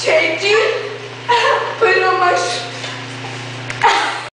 changing